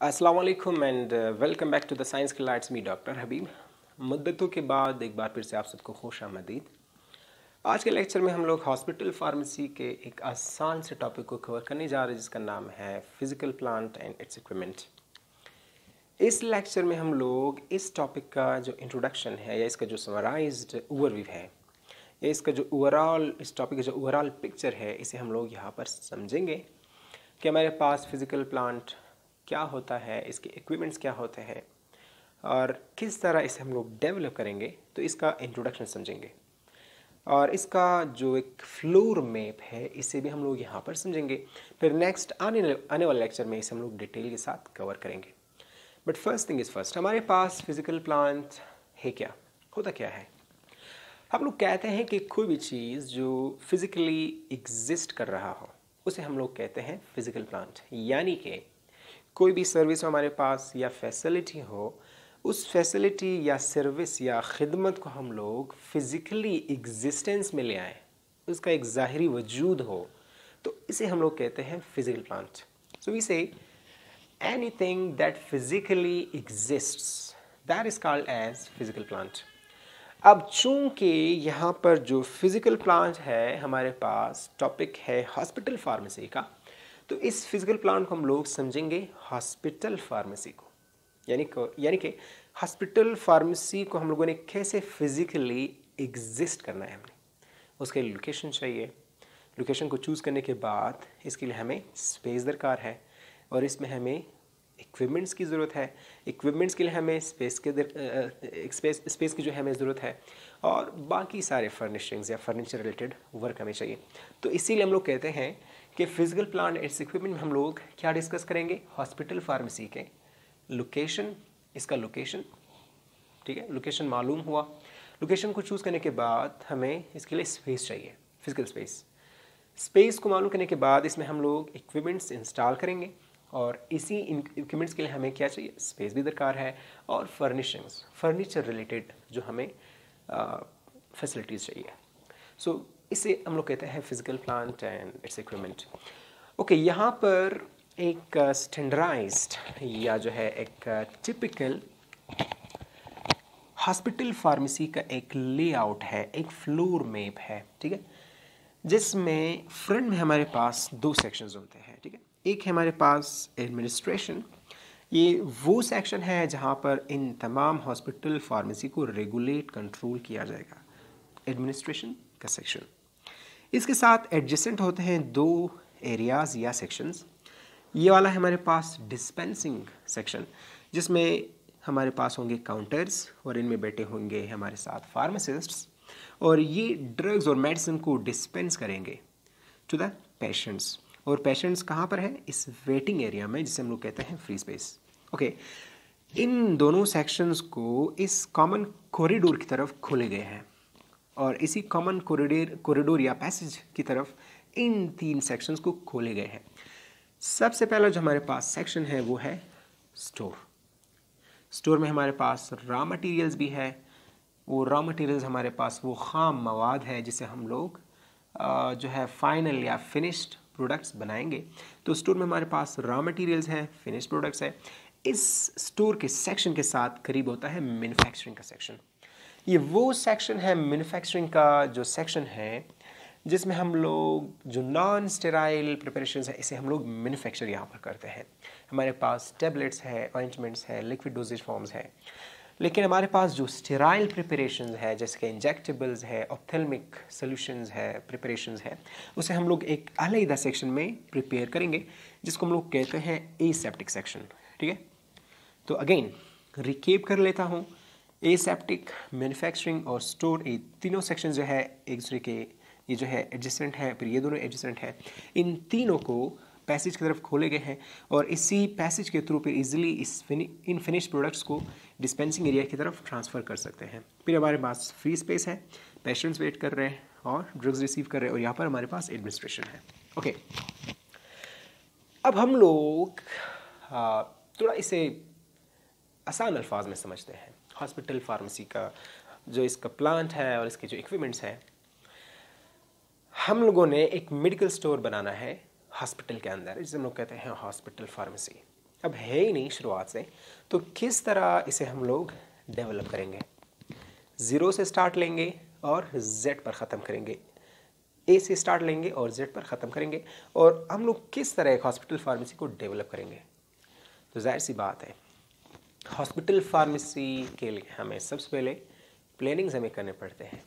अस्सलाम वालेकुम and welcome back to the science के लाइट्स मी डॉक्टर हबीब मुद्दतों के बाद एक बार फिर से आप सबको खुश आमदीद। आज के लेक्चर में हम लोग हॉस्पिटल फार्मेसी के एक आसान से टॉपिक को कवर करने जा रहे हैं, जिसका नाम है physical plant and its equipment इस लेक्चर में हम लोग इस टॉपिक का जो इंट्रोडक्शन है या इसका जो समराइज्ड ओवरव्यू है, या इसका जो ओवरऑल इस टॉपिक का जो ओवरऑल पिक्चर है, इसे हम लोग यहाँ पर समझेंगे कि हमारे पास फ़िज़िकल प्लांट क्या होता है, इसके इक्विपमेंट्स क्या होते हैं और किस तरह इसे हम लोग डेवलप करेंगे तो इसका इंट्रोडक्शन समझेंगे। और इसका जो एक फ्लोर मैप है, इसे भी हम लोग यहाँ पर समझेंगे। फिर नेक्स्ट आने आने वाले लेक्चर में इसे हम लोग डिटेल के साथ कवर करेंगे। But first thing is first हमारे पास फ़िज़िकल प्लांट है क्या? होता क्या है? हम लोग कहते हैं कि कोई भी चीज़ जो फिज़िकली एग्जिस्ट कर रहा हो, उसे हम लोग कहते हैं फ़िज़िकल प्लांट यानी कि कोई भी सर्विस हमारे पास या फैसिलिटी हो, उस फैसिलिटी या सर्विस या ख़िदमत को हम लोग फ़िज़िकली एग्जिस्टेंस में ले आए, उसका एक ज़ाहरी वजूद हो तो इसे हम लोग कहते हैं physical plant so we say anything that physically exists that is called as physical plant अब चूँकि यहाँ पर जो फ़िज़िकल प्लांट है, हमारे पास टॉपिक है हॉस्पिटल फार्मेसी का तो इस फ़िज़िकल प्लांट को हम लोग समझेंगे हॉस्पिटल फार्मेसी को। यानी को, यानी कि हॉस्पिटल फार्मेसी को हम लोगों ने कैसे फिज़िकली एग्जिस्ट करना है हमने। उसके लिए लोकेशन चाहिए। लोकेशन को चूज़ करने के बाद इसके लिए हमें स्पेस दरकार है और इसमें हमें इक्विपमेंट्स की ज़रूरत है। इक्विपमेंट्स के लिए हमें स्पेस के स्पेस स्पेस की जो है हमें ज़रूरत है और बाकी सारे फर्निशिंग्स या फर्नीचर रिलेटेड वर्क हमें चाहिए। तो इसीलिए हम लोग कहते हैं कि फ़िज़िकल प्लांट इट्स इक्विपमेंट में हम लोग क्या डिस्कस करेंगे? हॉस्पिटल फार्मेसी के लोकेशन इसका लोकेशन ठीक है? लोकेशन मालूम हुआ। लोकेशन को चूज़ करने के बाद हमें इसके लिए स्पेस चाहिए फ़िज़िकल स्पेस स्पेस को मालूम करने के बाद इसमें हम लोग इक्विपमेंट्स इंस्टॉल करेंगे और इसी इक्विपमेंट्स के लिए हमें क्या चाहिए? स्पेस भी दरकार है और फर्निशिंग्स फर्नीचर रिलेटेड जो हमें फैसिलिटीज़ चाहिए। सो so, इसे हम लोग कहते हैं physical plant and its equipment okay यहाँ पर एक स्टैंडर्डाइज्ड या जो है एक टिपिकल हॉस्पिटल फार्मेसी का एक लेआउट है, एक फ्लोर मैप है, ठीक है? जिसमें फ्रंट में हमारे पास दो सेक्शंस होते हैं, ठीक है? एक है हमारे पास एडमिनिस्ट्रेशन ये वो सेक्शन है जहाँ पर इन तमाम हॉस्पिटल फार्मेसी को रेगुलेट कंट्रोल किया जाएगा एडमिनिस्ट्रेशन का सेक्शन इसके साथ एडजस्टेंट होते हैं दो एरियाज़ या सेक्शंस ये वाला है हमारे पास डिस्पेंसिंग सेक्शन जिसमें हमारे पास होंगे काउंटर्स और इनमें बैठे होंगे हमारे साथ फार्मासिस्ट्स और ये ड्रग्स और मेडिसिन को डिस्पेंस करेंगे टू द पेशेंट्स और पेशेंट्स कहाँ पर है? इस वेटिंग एरिया में, जिसे हम लोग कहते हैं फ्री स्पेस ओके इन दोनों सेक्शंस को इस कॉमन कॉरिडोर की तरफ़ खोले गए हैं। और इसी कॉमन कॉरिडोर कॉरिडोर या पैसेज की तरफ़ इन तीन सेक्शंस को खोले गए हैं। सबसे पहला जो हमारे पास सेक्शन है, वो है स्टोर स्टोर में हमारे पास रॉ मटेरियल्स भी है। वो रॉ मटेरियल्स हमारे पास वो ख़ाम मवाद है, जिसे हम लोग जो है फाइनल या फिनिश्ड प्रोडक्ट्स बनाएँगे। तो स्टोर में हमारे पास रॉ मटेरियल्स हैं फिनिश प्रोडक्ट्स है। इस स्टोर के सेक्शन के साथ करीब होता है मैन्युफैक्चरिंग का सेक्शन ये वो सेक्शन है मैन्युफैक्चरिंग का जो सेक्शन है, जिसमें हम लोग जो नॉन स्टेराइल प्रिपरेशन है, इसे हम लोग मैन्युफैक्चर यहाँ पर करते हैं। हमारे पास टेबलेट्स है ऑइंटमेंट्स है लिक्विड डोजेज फॉर्म्स है। लेकिन हमारे पास जो स्टेराइल प्रिपरेशन है, जैसे कि इंजेक्टेबल्स है ऑप्थेलमिक सोल्यूशंस है प्रिपरेशन है, उसे हम लोग एक अलहदा सेक्शन में प्रिपेयर करेंगे, जिसको हम लोग कहते हैं ए सेप्टिक सेक्शन ठीक है? तो अगेन रिकेप कर लेता हूँ। ए सेप्टिक मैन्युफैक्चरिंग और स्टोर ये तीनों सेक्शन जो है एक दूसरे के, ये जो है एडजस्टेंट है, फिर ये दोनों एडजस्टेंट है। इन तीनों को पैसेज की तरफ़ खोले गए हैं और इसी पैसेज के थ्रू फिर इजीली इस फिनि इन फिनिश प्रोडक्ट्स को डिस्पेंसिंग एरिया की तरफ़ ट्रांसफ़र कर सकते हैं। फिर हमारे पास फ्री स्पेस है पेशेंट्स वेट कर रहे हैं और ड्रग्स रिसीव कर रहे हैं और यहाँ पर हमारे पास एडमिनिस्ट्रेशन है। ओके अब हम लोग थोड़ा इसे आसान अल्फाज में समझते हैं। हॉस्पिटल फार्मेसी का जो इसका प्लांट है और इसके जो इक्विपमेंट्स हैं, हम लोगों ने एक मेडिकल स्टोर बनाना है हॉस्पिटल के अंदर। जिसे हम लोग कहते हैं हॉस्पिटल फार्मेसी अब है ही नहीं शुरुआत से तो किस तरह इसे हम लोग डेवलप करेंगे? ज़ीरो से स्टार्ट लेंगे और जेड पर ख़त्म करेंगे। ए से स्टार्ट लेंगे और जेड पर ख़त्म करेंगे। और हम लोग किस तरह एक हॉस्पिटल फार्मेसी को डेवलप करेंगे? तो ज़ाहिर सी बात है हॉस्पिटल फार्मेसी के लिए हमें सबसे पहले प्लानिंग्स हमें करने पड़ते हैं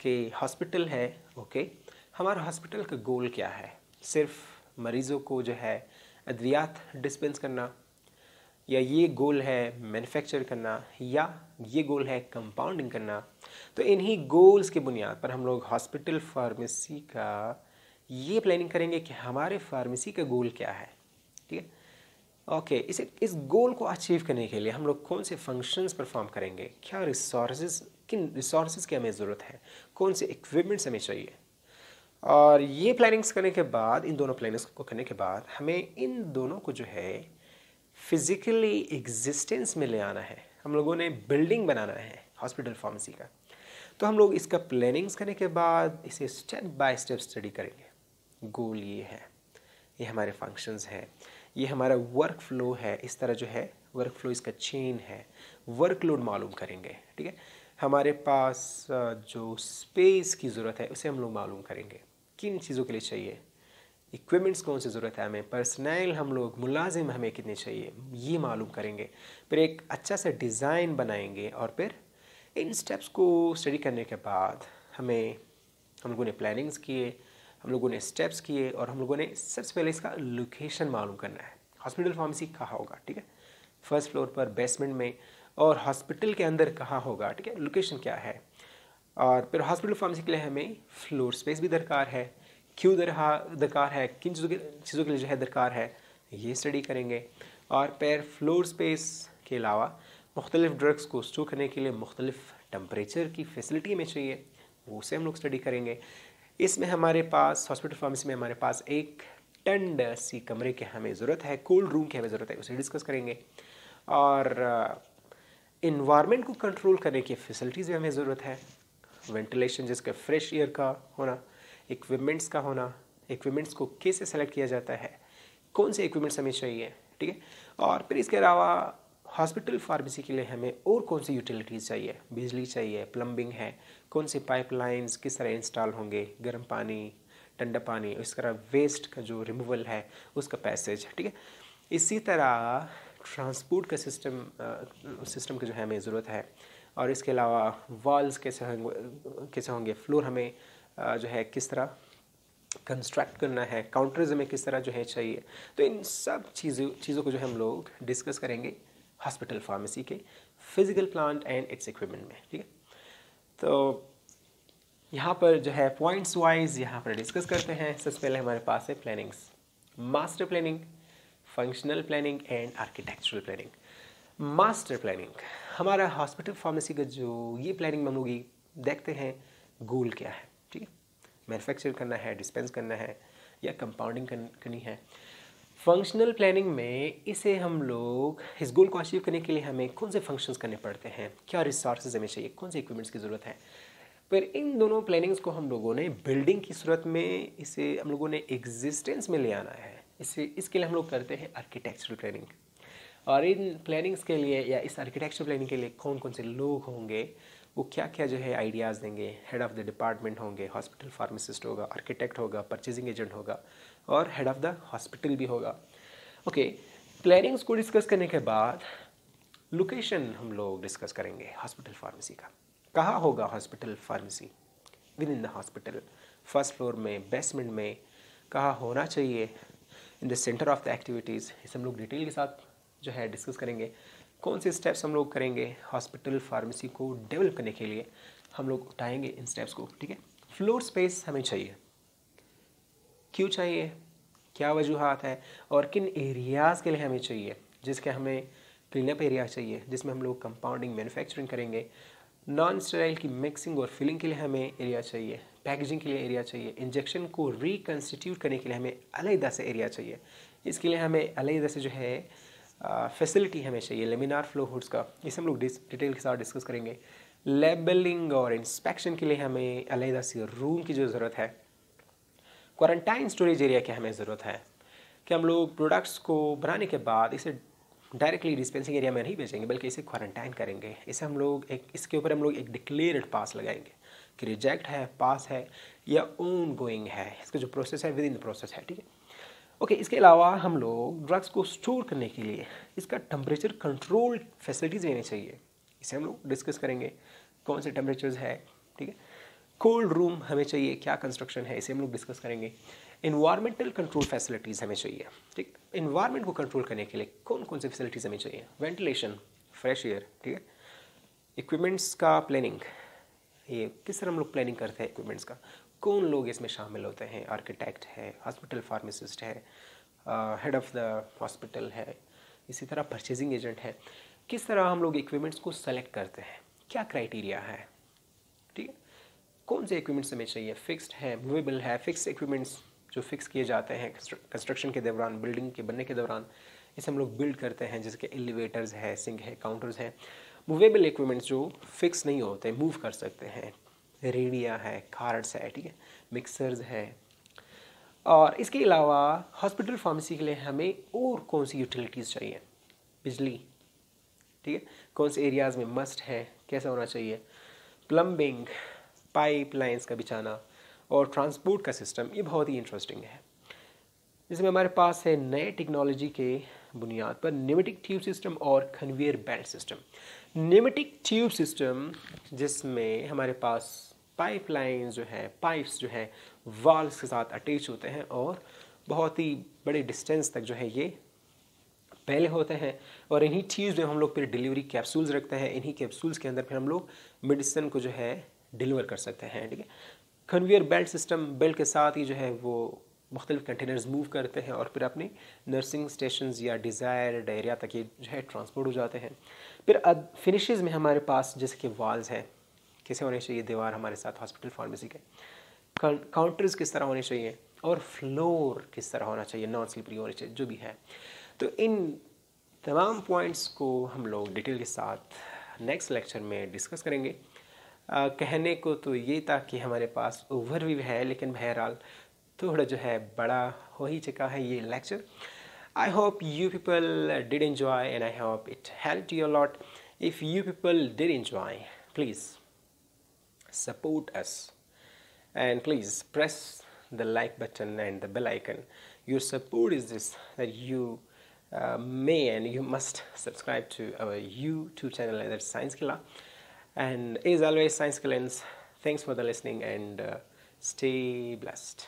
कि हॉस्पिटल है ओके हमारा हॉस्पिटल का गोल क्या है? सिर्फ़ मरीज़ों को जो है अद्वियात डिस्पेंस करना, या ये गोल है मैन्युफैक्चर करना, या ये गोल है कंपाउंडिंग करना? तो इन्हीं गोल्स के बुनियाद पर हम लोग हॉस्पिटल फार्मेसी का ये प्लानिंग करेंगे कि हमारे फार्मेसी का गोल क्या है, ठीक है? ओके okay, इसे इस गोल को अचीव करने के लिए हम लोग कौन से फ़ंक्शंस परफॉर्म करेंगे? क्या रिसोर्सेज किन रिसोर्सेज की हमें ज़रूरत है? कौन से इक्विपमेंट्स हमें चाहिए? और ये प्लानिंग्स करने के बाद इन दोनों प्लानिंग्स को करने के बाद हमें इन दोनों को जो है फिज़िकली एग्जिस्टेंस में ले आना है। हम लोगों ने बिल्डिंग बनाना है हॉस्पिटल फार्मेसी का। तो हम लोग इसका प्लानिंग्स करने के बाद इसे स्टेप बाय स्टेप स्टडी करेंगे। गोल ये है। ये हमारे फ़ंक्शंस है। ये हमारा वर्क फ्लो है, इस तरह जो है वर्क फ्लो इसका चेन है। वर्कलोड मालूम करेंगे, ठीक है? हमारे पास जो स्पेस की ज़रूरत है, उसे हम लोग मालूम करेंगे। किन चीज़ों के लिए चाहिए? इक्विपमेंट्स कौन सी ज़रूरत है हमें? पर्सनल हम लोग, मुलाजिम हमें कितने चाहिए? ये मालूम करेंगे। फिर एक अच्छा सा डिज़ाइन बनाएँगे और फिर इन स्टेप्स को स्टडी करने के बाद हमें, हम लोगों ने प्लानिंग्स किए हम लोगों ने स्टेप्स किए और हम लोगों ने सबसे पहले इसका लोकेशन मालूम करना है। हॉस्पिटल फार्मेसी कहाँ होगा, ठीक है? फ़र्स्ट फ्लोर पर बेसमेंट में और हॉस्पिटल के अंदर कहाँ होगा, ठीक है? लोकेशन क्या है? और फिर हॉस्पिटल फार्मेसी के लिए हमें फ्लोर स्पेस भी दरकार है। क्यों दरकार है? किन चीज़ों के चीज़ों के लिए जो है दरकार है? ये स्टडी करेंगे। और पैर फ्लोर स्पेस के अलावा मुख्तलिफ़ ड्रग्स को स्टोर करने के लिए मुख्तलिफ़ टम्परेचर की फैसिलिटी में चाहिए, वो उसे हम लोग स्टडी करेंगे। इसमें हमारे पास हॉस्पिटल फार्मेसी में हमारे पास एक टंड सी कमरे की हमें ज़रूरत है कोल्ड रूम की हमें ज़रूरत है, उसे डिस्कस करेंगे। और इन्वायरमेंट को कंट्रोल करने की फैसिलिटीज़ भी हमें ज़रूरत है। वेंटिलेशन जिसका फ्रेश एयर का होना इक्विपमेंट्स का होना इक्विपमेंट्स को कैसे सेलेक्ट किया जाता है, कौन से इक्विपमेंट्स हमें चाहिए, ठीक है? और फिर इसके अलावा हॉस्पिटल फार्मेसी के लिए हमें और कौन सी यूटिलिटीज़ चाहिए? बिजली चाहिए, प्लम्बिंग है, कौन सी पाइपलाइंस, किस तरह इंस्टॉल होंगे? गर्म पानी, ठंडा पानी, इस तरह वेस्ट का जो रिमूवल है, उसका पैसेज ठीक है? इसी तरह ट्रांसपोर्ट का सिस्टम सिस्टम की जो है हमें ज़रूरत है। और इसके अलावा वॉल्स कैसे होंगे कैसे होंगे? फ्लोर हमें जो है किस तरह कंस्ट्रक्ट करना है? काउंटर्स हमें किस तरह जो है चाहिए? तो इन सब चीज़ों चीज़ों को जो है हम लोग डिस्कस करेंगे। हॉस्पिटल फार्मेसी के physical plant and its equipment में, ठीक है? तो यहाँ पर जो है पॉइंट्स वाइज यहाँ पर डिस्कस करते हैं। सबसे पहले हमारे पास है plannings master planning functional planning and architectural planning master planning हमारा हॉस्पिटल फार्मेसी का जो ये प्लानिंग में हम लोग देखते हैं गोल क्या है, ठीक है? मैन्युफैक्चर करना है डिस्पेंस करना है या कंपाउंडिंग करनी है। फंक्शनल प्लानिंग में इसे हम लोग इस गोल को अचीव करने के लिए हमें कौन से फ़ंक्शंस करने पड़ते हैं? क्या रिसोर्सेज हमें चाहिए? कौन से इक्विपमेंट्स की ज़रूरत है? पर इन दोनों प्लानिंग्स को हम लोगों ने बिल्डिंग की सूरत में इसे हम लोगों ने एग्जिस्टेंस में ले आना है। इसे, इसके लिए हम लोग करते हैं आर्किटेक्चरल प्लानिंग और इन प्लानिंग्स के लिए या इस आर्किटेक्चर प्लानिंग के लिए कौन कौन से लोग होंगे? वो क्या क्या जो है आइडियाज़ देंगे हेड ऑफ़ द डिपार्टमेंट होंगे हॉस्पिटल फार्मासिस्ट होगा आर्किटेक्ट होगा परचेजिंग एजेंट होगा और हेड ऑफ़ द हॉस्पिटल भी होगा। ओके प्लानिंग्स को डिस्कस करने के बाद लोकेशन हम लोग डिस्कस करेंगे हॉस्पिटल फार्मेसी का। कहाँ होगा hospital pharmacy within the hospital first floor में बेसमेंट में कहाँ होना चाहिए? In the centre of the activities इसे हम लोग डिटेल के साथ जो है डिस्कस करेंगे। कौन से स्टेप्स हम लोग करेंगे हॉस्पिटल फार्मेसी को डेवलप करने के लिए? हम लोग उठाएँगे इन स्टेप्स को, ठीक है? फ्लोर स्पेस हमें चाहिए। क्यों चाहिए? क्या वजूहत है? और किन एरियाज़ के लिए हमें चाहिए? जिसके हमें क्लीनअप एरिया चाहिए, जिसमें हम लोग कंपाउंडिंग मैन्युफैक्चरिंग करेंगे। नॉन स्टेराइल की मिक्सिंग और फिलिंग के लिए हमें एरिया चाहिए। पैकेजिंग के लिए एरिया चाहिए। इंजेक्शन को रिकन्स्टिट्यूट करने के लिए हमें अलहदा से एरिया चाहिए। इसके लिए हमें अलहदा से जो है फैसिलिटी हमें चाहिए लेमिनार फ्लो हुड्स का इसे हम लोग डिटेल के साथ डिस्कस करेंगे। लेबलिंग और इंस्पेक्शन के लिए हमें अलहदा से रूम की जो ज़रूरत है। क्वारंटाइन स्टोरेज एरिया की हमें ज़रूरत है। कि हम लोग प्रोडक्ट्स को बनाने के बाद इसे डायरेक्टली डिस्पेंसिंग एरिया में नहीं बेचेंगे बल्कि इसे क्वारंटाइन करेंगे। इसे हम लोग एक इसके ऊपर हम लोग एक डिक्लेयर्ड पास लगाएँगे। कि रिजेक्ट है पास है या ओन गोइंग है। इसका जो प्रोसेस है विद इन द प्रोसेस है, ठीक है? ओके okay, इसके अलावा हम लोग ड्रग्स को स्टोर करने के लिए इसका टेम्परेचर कंट्रोल फैसिलिटीज़ लेनी चाहिए। इसे हम लोग डिस्कस करेंगे। कौन से टेम्परेचर्स है ठीक है? कोल्ड रूम हमें चाहिए क्या कंस्ट्रक्शन है इसे हम लोग डिस्कस करेंगे। इन्वायरमेंटल कंट्रोल फैसिलिटीज़ हमें चाहिए ठीक? इन्वायरमेंट को कंट्रोल करने के लिए कौन कौन सी फैसिलिटीज़ हमें चाहिए? वेंटिलेशन फ्रेश एयर ठीक है? इक्विपमेंट्स का प्लानिंग ये किस तरह हम लोग प्लानिंग करते हैं इक्विपमेंट्स का? कौन लोग इसमें शामिल होते हैं? आर्किटेक्ट है, हॉस्पिटल फार्मासिस्ट है हेड ऑफ़ द हॉस्पिटल है, इसी तरह परचेजिंग एजेंट है। किस तरह हम लोग इक्विपमेंट्स को सेलेक्ट करते हैं? क्या क्राइटेरिया है? ठीक है? कौन से इक्विपमेंट्स हमें चाहिए? फिक्स्ड है मूवेबल है फिक्स इक्विपमेंट्स जो फिक्स किए जाते हैं कंस्ट्रक्शन के दौरान बिल्डिंग के बनने के दौरान, इसे हम लोग बिल्ड करते हैं, जैसे कि एलिवेटर्स है सिंक है काउंटर्स हैं। मूवेबल इक्विपमेंट्स जो फिक्स नहीं होते मूव कर सकते हैं। रेडिया है कार्ड्स है, ठीक है? मिक्सर्स है। और इसके अलावा हॉस्पिटल फार्मेसी के लिए हमें और कौन सी यूटिलिटीज़ चाहिए? बिजली, ठीक है? कौन से एरियाज़ में मस्ट है, कैसा होना चाहिए? प्लम्बिंग, पाइप लाइन्स का बिछाना और ट्रांसपोर्ट का सिस्टम, ये बहुत ही इंटरेस्टिंग है। जिसमें हमारे पास है नए टेक्नोलॉजी के बुनियाद पर निमेटिक ट्यूब सिस्टम और conveyor belt system. Pneumatic tube system जिसमें हमारे पास पाइपलाइन जो है पाइप्स जो है वाल्स के साथ अटैच होते हैं और बहुत ही बड़े डिस्टेंस तक जो है ये पहले होते हैं और इन्हीं ट्यूब्स में हम लोग फिर डिलीवरी कैप्सूल्स रखते हैं। इन्हीं कैप्सूल्स के अंदर फिर हम लोग मेडिसिन को जो है डिलीवर कर सकते हैं, ठीक है? कन्वेयर बेल्ट सिस्टम बेल्ट के साथ ही जो है वो मुख्तलिफ़ कंटेनर्स मूव करते हैं और फिर अपने नर्सिंग स्टेशन या डिज़ायर्ड एरिया तक ये जो है ट्रांसपोर्ट हो जाते हैं। फिर अब फिनिशेज़ में हमारे पास जैसे कि वाल्स हैं कैसे होने चाहिए? दीवार हमारे साथ हॉस्पिटल फार्मेसी के। काउंटर्स किस तरह होने चाहिए? और फ्लोर किस तरह होना चाहिए? नॉन स्लिपरी होने चाहिए जो भी है। तो इन तमाम पॉइंट्स को हम लोग डिटेल के साथ नेक्स्ट लेक्चर में डिस्कस करेंगे। आ, कहने को तो ये था कि हमारे पास ओवरव्यू है लेकिन बहरहाल थोड़ा जो है बड़ा हो ही चुका है ये lecture I hope you people did enjoy and I hope it help you lot if you people did enjoy please support us. And please press the like button and the bell icon. Your support is this that you uh, may and you must subscribe to our youtube channel that's science killer. And as always science killers thanks for the listening and uh, stay blessed